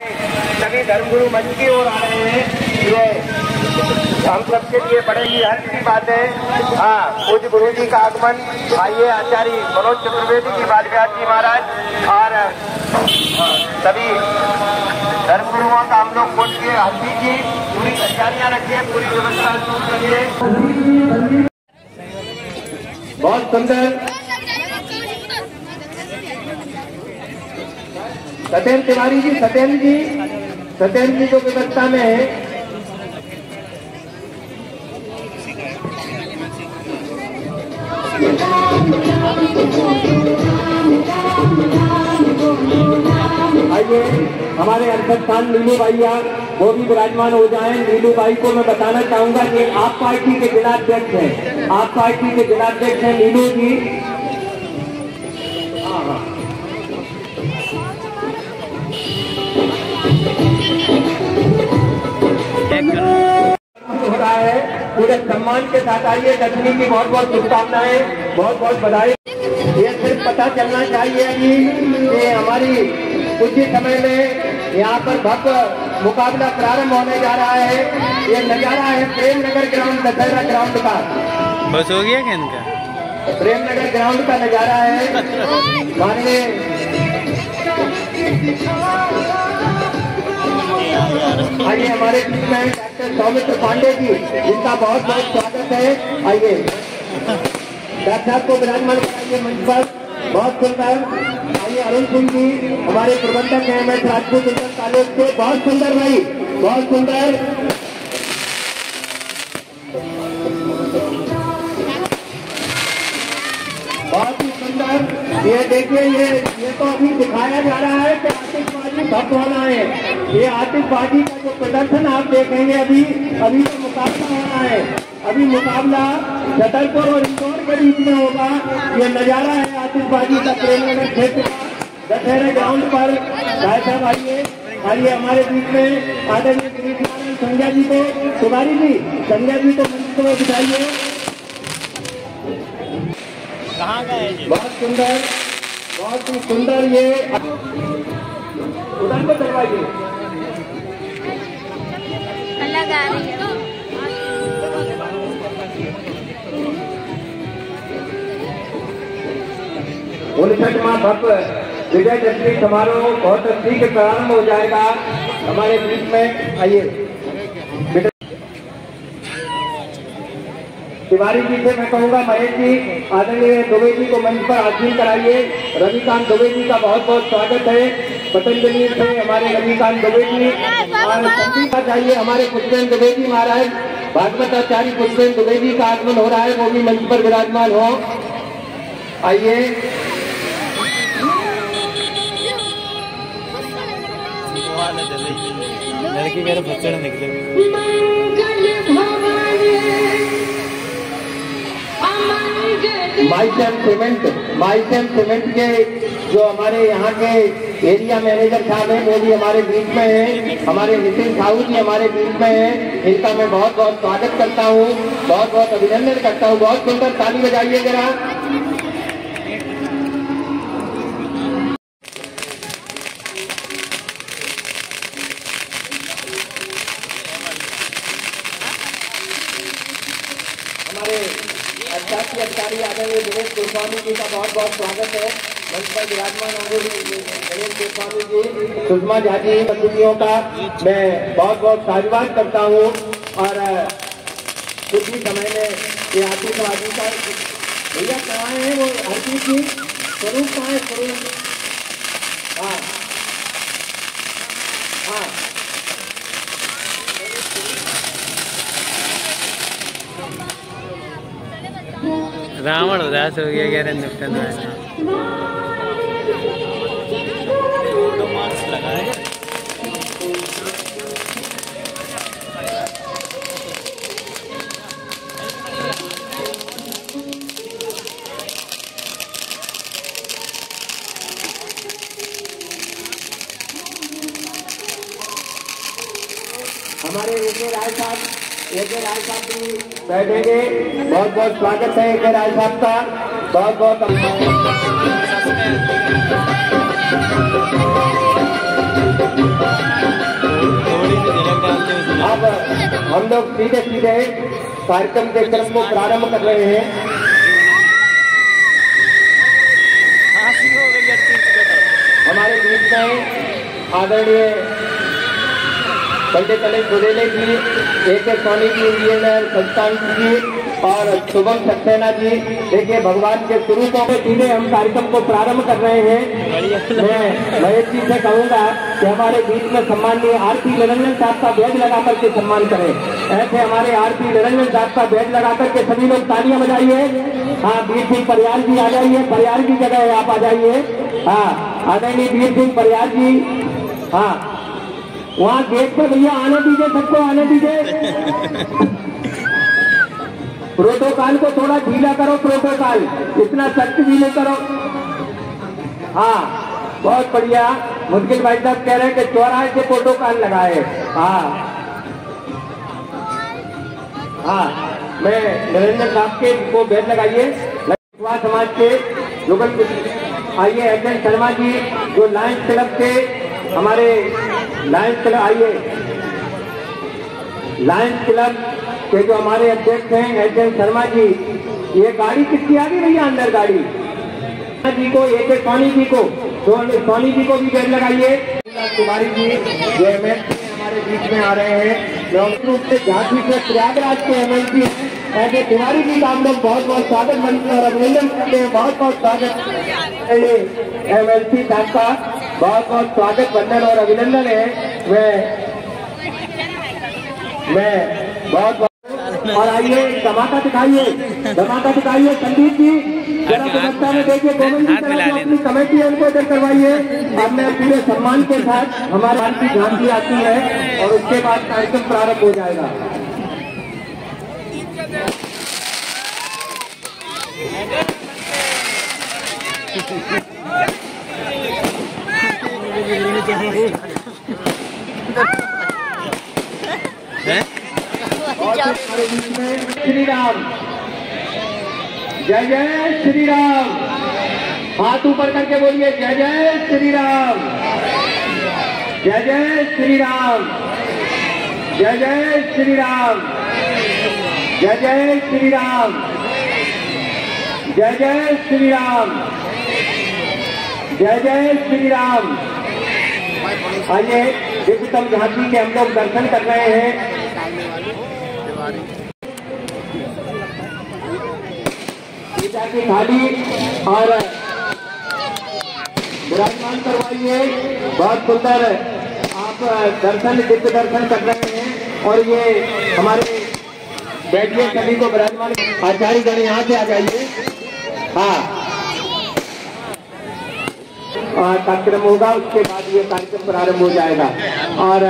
सभी धर्मगुरु मंच की ओर आ रहे हैं। ये हम सबके लिए बड़े ही हर्ष की बात है। हाँ पूज्य गुरु जी का आगमन, आइए आचार्य मनोज चतुर्वेदी जी, बालव्यास जी महाराज और सभी धर्मगुरुओं का हम लोग बोल के हल्दी की पूरी तैयारियाँ रखिए, पूरी व्यवस्था बहुत सुंदर। सत्येंद्र तिवारी जी, सत्येंद्र जी सत्येंद्र जी जो व्यवस्था में है। आइए, हमारे अध्यक्षान नीलू भैया वो भी विराजमान हो जाएँ। नीलू भाई को मैं बताना चाहूँगा कि आप पार्टी के जिलाध्यक्ष हैं। आप पार्टी के जिलाध्यक्ष हैं नीलू जी। सम्मान के साथ आइए दशमी की बहुत बहुत शुभकामनाएँ बहुत बहुत बधाई। ये सिर्फ़ पता चलना चाहिए कि हमारी कुछ ही समय में यहाँ पर भव्य मुकाबला प्रारंभ होने जा रहा है। ये नज़ारा है प्रेम नगर ग्राउंड दशहरा ग्राउंड का। बस हो गया क्या इनका? प्रेम नगर ग्राउंड का नज़ारा है। माननीय आइए हमारे बीच में डॉक्टर सौमित्र पांडे जी, जिनका बहुत बहुत स्वागत है। आइए। डॉक्टर साहब को विराजमान कराइए मंच पर। बहुत सुंदर आइए अरुण सिंह जी, हमारे प्रबंधक हैं एस राजपूत इंटर कॉलेज के बहुत सुंदर भाई, बहुत सुंदर। बहुत ही सुंदर। ये देखिए, ये ये तो अभी दिखाया जा रहा है होना है। ये आतिशबाजी का जो प्रदर्शन आप देखेंगे अभी अभी तो मुकाबला होना है। अभी मुकाबला छतरपुर और इंदौर के बीच में होगा। ये नज़ारा है आतिशबाजी का प्रेमनगर क्षेत्र दशहरे ग्राउंड पर भाई साहब आइए। आइए हमारे बीच में आदरणीय गिरीश नारायण संज्ञा जी को। तिवारी जी संज्ञा जी को मंच को बिठाइए। बहुत सुंदर बहुत ही सुंदर ये उधर को चलवाइए। अलग आ रही है। उनसठवा भव्य विजय दशमी समारोह बहुत शीघ्र प्रारंभ हो जाएगा। हमारे बीच में आइए। तिवारी जी से मैं कहूँगा महेश जी आदरणीय दुबे जी को मंच पर आसीन कराइए। रविकांत दुबे जी का बहुत बहुत स्वागत है। पतंजलि से हमारे रविकांत दुबे जी, और चाहिए हमारे पुष्पेन दुबे जी महाराज। भागवत आचार्य पुष्पेन दुबे जी का आगमन हो रहा है, वो भी मंच पर विराजमान हो। आइए। लड़की रहे बच्चे निकले माइटन सीमेंट माइटन सीमेंट के जो हमारे यहाँ के एरिया मैनेजर साहब है, वो भी हमारे बीच में है। हमारे नितिन साहू जी हमारे बीच में है। इनका मैं बहुत बहुत स्वागत करता हूँ। बहुत बहुत अभिनंदन करता हूँ। बहुत सुंदर ताली बजाइए जरा। हमारे अध्यात्म अधिकारी आदरणीय दिनेश गोस्वामी जी का बहुत बहुत स्वागत है। जी सुषमा झा जी अतिथियों का मैं बहुत बहुत साधुवाद करता हूँ और कुछ ही समय में ये आतिशबाजी का भैया कहाँ है वो चीज़ की स्वरूप कहाँ है? स्वरूप? हाँ। हाँ। रावण उदास हो गया, कह रहे नुकसान बैठेंगे। बहुत बहुत स्वागत है एक राज साहब का बहुत बहुत अब हम लोग सीधे सीधे कार्यक्रम के क्रम को प्रारंभ कर रहे हैं। हमारे बीच में आदरणीय पंडित अनिल सुरेले जी ए के सोनी जी इंजीनियर संस्थान जी और शुभम सक्सेना जी। देखिए, भगवान के स्वरूपों में सीधे हम कार्यक्रम को प्रारंभ कर रहे हैं, मैं, महेश जी से कहूँगा कि हमारे बीच में सम्माननीय आरती निरंजन साहब का बैग लगा करके सम्मान करें। ऐसे हमारे आरती निरंजन साहब का बैग लगा करके सभी लोग तालियाँ बजाइए। हाँ वीर सिंह परियार जी आ जाइए। परियार की जगह आप आ जाइए। हाँ आदरणीय वीर सिंह परियार जी। हाँ वहाँ गेट पर भैया आने दीजिए, सबको आने दीजिए। प्रोटोकॉल को थोड़ा ढीला करो, प्रोटोकॉल। इतना सख्त भी नहीं करो। हाँ बहुत बढ़िया। मुश्किल भाई साहब कह रहे हैं कि चौराहे से प्रोटोकॉल लगाए। हाँ। हाँ मैं नरेंद्र साहब के को बैठ लगाइए। समाज के जुगल आइए एच शर्मा जी, जो लायंस क्लब के हमारे लायंस क्लब आइए। लायंस क्लब के जो हमारे अध्यक्ष हैं एच एन शर्मा जी ये गाड़ी किसकी आ गई भैया अंदर गाड़ी? जी को एक एक सोनी जी को सोनी जी को भी गेट लगाइए। कुमारी जी जो एम हमारे बीच में आ रहे हैं। नियमित रूप से झांसी से प्रयागराज के एम हैं। ऐसे तिवारी जी का हम लोग बहुत बहुत स्वागत बनते हैं और अभिनंदन करते हैं। बहुत बहुत स्वागत। एम एल सी साहब का बहुत बहुत स्वागत वंदन और अभिनंदन है। मैं मैं बहुत बहुत और आइए धमाका दिखाइए धमाका दिखाइए संदीप जी। जरा व्यवस्था में देखिए गोविंद जी लेना। अपनी कमेटी उनको इधर करवाइए। अब मैं पूरे सम्मान के साथ हमारे हाथ की झांकी आती है और उसके बाद कार्यक्रम प्रारंभ हो जाएगा। बीच में श्री राम जय जय श्री राम हाथ ऊपर करके बोलिए, जय जय श्री राम जय जय श्री राम जय जय श्री राम जय जय श्री राम जय जय श्री राम जय जय श्री राम आइए दिव्यतम झांकी के हम लोग दर्शन कर रहे हैं। की थाली और विराजमान करवाइए। बहुत सुंदर आप दर्शन, दिव्य दर्शन कर रहे हैं और ये हमारे बैठिए सभी को विराजमान। आचार्य गण यहाँ से आ जाइए। हाँ। कार्यक्रम होगा उसके बाद ये कार्यक्रम प्रारंभ हो जाएगा। और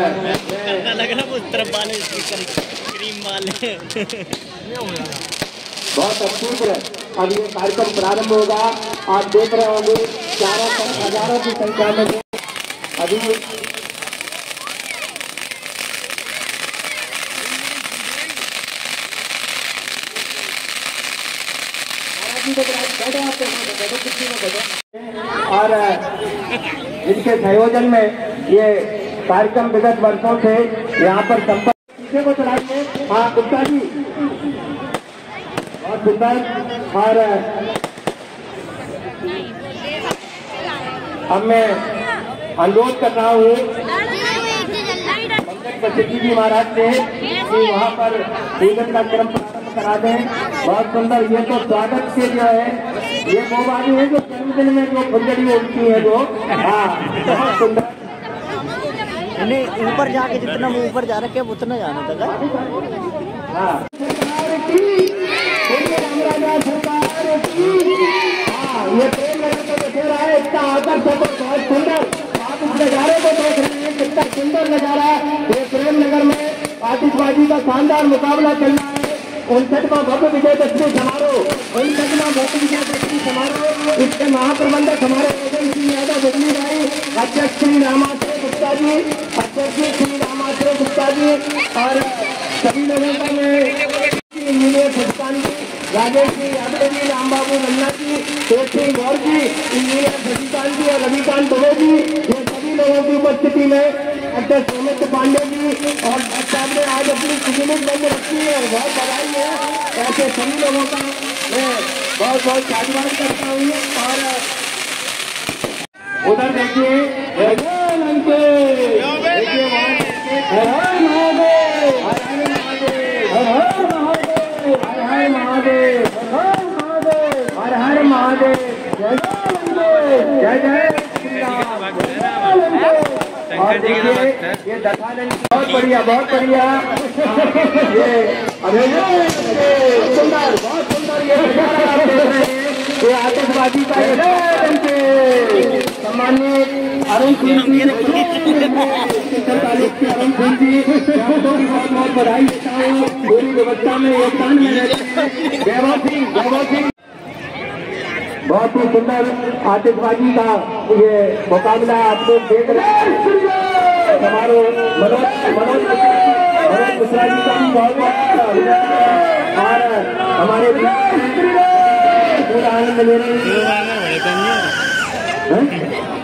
बहुत अच्छी है। अब ये कार्यक्रम प्रारंभ होगा। आप देख रहे होंगे चारों हज़ारों की संख्या में अभी और इनके संयोजन में ये कार्यक्रम विगत वर्षों से यहाँ पर संपर्क को चलाइए हाँ गुप्ता जी। बहुत सुंदर। और अब मैं अनुरोध कर रहा हूँ पंकज प्रसिद्धि जी महाराज से कि वहाँ पर पूजन का क्रम प्रारंभ करा दें। बहुत सुंदर ये तो स्वागत के जो है। ये वो वाली है जो जन्मदिन में जो फुलझड़ी उठती है जो। हाँ बहुत सुंदर। नहीं ऊपर जाके जितना ऊपर जा रखे उतना जाना था हाँ। हाँ ये प्रेम नगर को देख रहा है इसका आदर्श तो बहुत सुंदर। आप इस नजारे को देख रहे हैं कितना सुंदर नज़ारा है। ये प्रेम नगर में आतिशबाजी का शानदार मुकाबला चल उनसठवा भव्य विजयदशमी समारोह उनसठवा भव्य विजयदशमी समारोह, इसके महाप्रबंधक हमारे सिंह यादव बिजली भाई, अध्यक्ष श्री रामाश्रय गुप्ता जी, अध्यक्ष श्री रामाश्रय गुप्ता जी, और सभी लोगों का मैं सचिकान जी राजेश जी, यादव जी राम बाबू नन्ना जी शेख सिंह गौर जी इंजीनियर सचिकान जी और रविकांत दुबे जी, ये सभी लोगों की उपस्थिति में अध्यक्ष सोमित पांडे जी और साहब ने आज अपनी क्लिनिक बंद रखी है, बहुत बधाई है। ऐसे सभी लोगों का मैं बहुत बहुत धन्यवाद करता हूँ। और, उधर देखिए भगवान अंके देखिए वहाँ देखिए, हर हर महादेव हर हर महादेव हर हर महादेव हर हर महादेव हर हर महादेव हर हर महादेव जय जय अंबे, जय जय श्री राम जय जय अंबे। और देखिए ये दशानंद बहुत बढ़िया बहुत बढ़िया। ये अरे सुंदर, बहुत सुंदर ये ये का ये अरुण सिंह जी। के अरुण सिंह जी। बहुत बहुत बधाई देता हूँ। पूरी व्यवस्था में योगदान सिंह सिंह। बहुत ही सुंदर आतिशबाजी का ये मुकाबला आप लोग देख रहे हैं। समारोह मनोज मनोज मनोज मिश्रा जी का भी बहुत बहुत और हमारे पूरा आनंद ले रहे हैं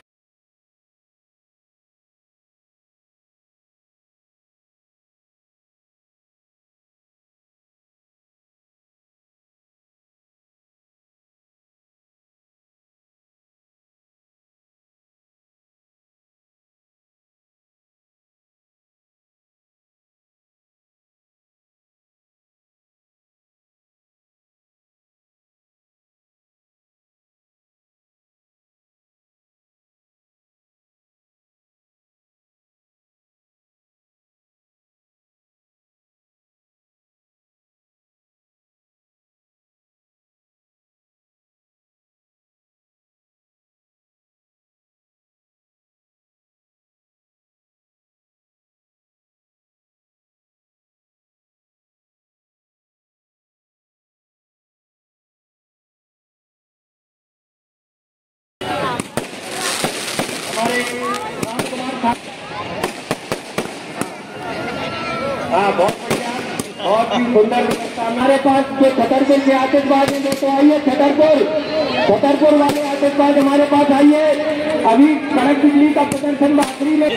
हाँ बहुत बहुत ही सुंदर हमारे पास जो छतरपुर के आतिशबाज हैं दोस्तों आइए छतरपुर। छतरपुर वाले आतिशबाज हमारे पास आइए। अभी कड़क बिजली का प्रदर्शन आखिरी में।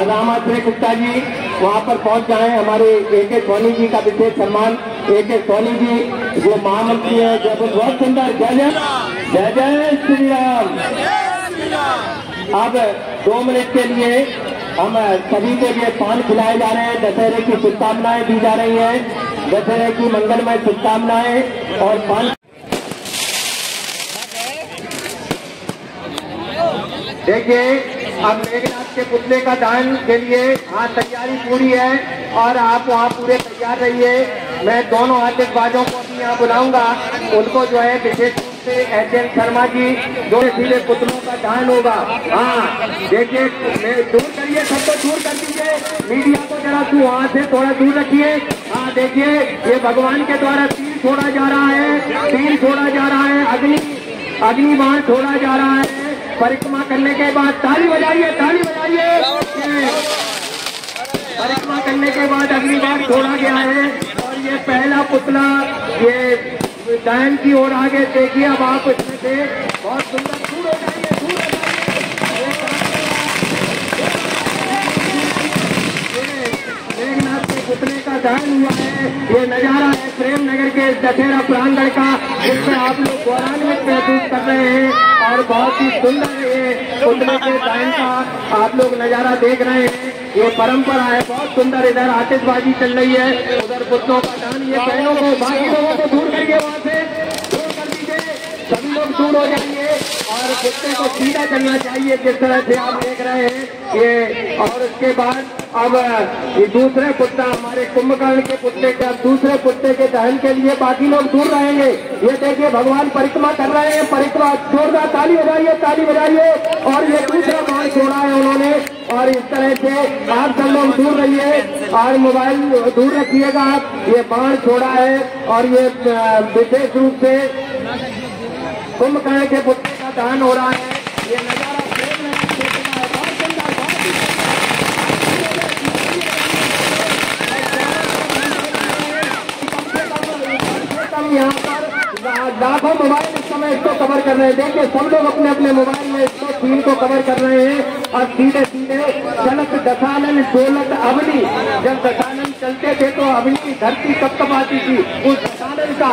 आजामा श्री गुप्ता जी वहाँ पर पहुँच जाए। हमारे ए के सोनी जी का विशेष सम्मान। ए के सोनी जी, जो महामंत्री है जय बहुत सुंदर। जय जय। जय जय श्री राम अब दो मिनट के लिए हम सभी के लिए पान खिलाए जा रहे हैं। दशहरे की शुभकामनाएँ दी जा रही हैं। दशहरे की मंगलमय शुभकामनाएँ और पान देखिए अब मेघनाथ के पुतले का दान के लिए हाँ तैयारी पूरी है और आप वहाँ पूरे तैयार रहिए। मैं दोनों आतिशबाजों को अभी यहाँ बुलाऊँगा। उनको जो है विशेष रूप से एच एन शर्मा जी, जो सीधे पुतलों का दान होगा। हाँ देखिए, मैं- दूर करिए सबको दूर कर दीजिए। मीडिया को जरा तू वहाँ से थोड़ा दूर रखिए। हाँ देखिए, ये भगवान के द्वारा तीर छोड़ा जा रहा है, तीर छोड़ा जा रहा है, अग्नि अग्नि बाण छोड़ा जा रहा है। परिक्रमा करने के बाद ताली बजाइए ताली बजाइए। परिक्रमा करने के बाद अगली बार छोड़ा गया है। और ये पहला पुतला, ये डायन की ओर आगे देखिए, अब आप इसमें से बहुत सुंदर दूर हो जाइए दूर हो जाइए मेघनाथ के पुतले का दहन हुआ है। ये नज़ारा है प्रेम नगर के दशहरा प्रांगण का, जिसमें आप लोग गौरवान्वित महसूस कर रहे हैं और बहुत ही सुंदर ये पुतले के दहन का आप लोग नज़ारा देख रहे हैं। ये परंपरा है, बहुत सुंदर इधर आतिशबाजी चल रही है। उधर पुतलों का दहन ये बहनों को, बाकी लोगों को दूर करिए वहाँ से। दूर कर दीजिए। सभी लोग दूर हो जाइए और कुत्ते को सीधा करना चाहिए, जिस तरह से आप देख रहे हैं। ये और उसके बाद अब ये दूसरे कुत्ता, हमारे कुंभकर्ण के कुत्ते के, अब दूसरे कुत्ते के दहन के लिए बाकी लोग दूर रहेंगे। ये देखिए, भगवान परिक्रमा कर रहे हैं। परिक्रमा, जोरदार ताली बजाइए ताली बजाइए। और ये दूसरा बाण छोड़ा है उन्होंने। और इस तरह से आप सब लोग दूर रहिए। और मोबाइल दूर रखिएगा आप। ये बाण छोड़ा है। और ये विशेष रूप से कुंभकर्ण के पुत्र का दान हो रहा है। ये नज़ारा प्रेम नगर क्षेत्र का है बहुत सुंदर बहुत ही सुंदर। लाखों मोबाइल इस समय इसको कवर कर रहे हैं। देखिए, सब लोग अपने अपने मोबाइल में इसको सीन को कवर कर रहे हैं और सीधे सीधे चलत दशानन डोलत अवनी, जब दशानन चलते थे तो अवनी की धरती कब कब आती थी। उस दशानन का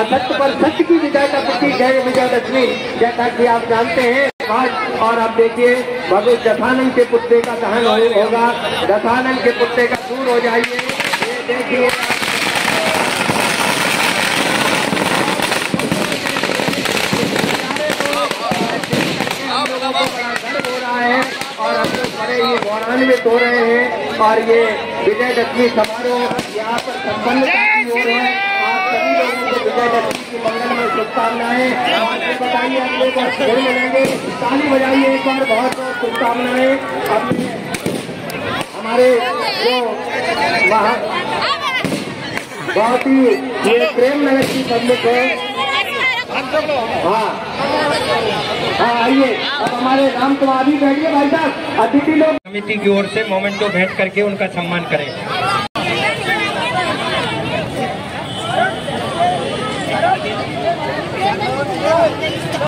असत्य पर सत्य की विजय का प्रतीक है विजयदशमी। जैसा कि आप जानते हैं, आज और आप देखिए भगवत दशानंद के पुत्रे का दहन होगा। दशानन के पुत्रे का दूर हो जाइए। ये देखिए हम लोगों को बड़ा गर्व हो रहा है और बड़े गौरवान्वित हो रहे हैं और ये विजयदशमी समारोह यहाँ पर संपन्न हो। रहे है को शुभकामनाएँ। ये बताइए अगले बार फिर मिलेंगे ताली बजाइए एक बार बहुत बहुत शुभकामनाएँ। अपने हमारे जो वहाँ बहुत ही ये प्रेम नगर की पब्लिक है। आइए अब हमारे राम कुमार भी बैठिए भाई साहब अतिथि लोग समिति की ओर से मोमेंटो भेंट करके उनका सम्मान करें।